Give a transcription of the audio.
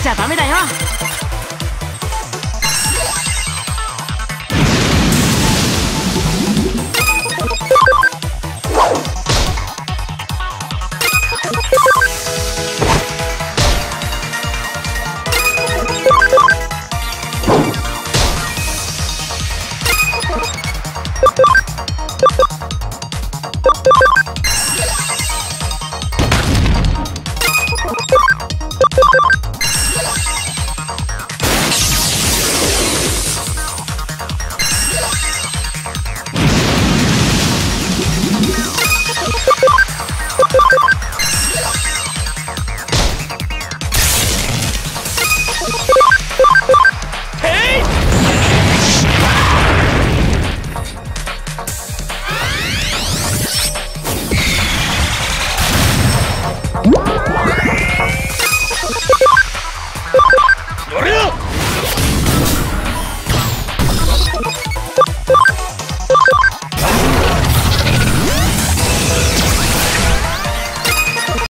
ちゃダメだよ。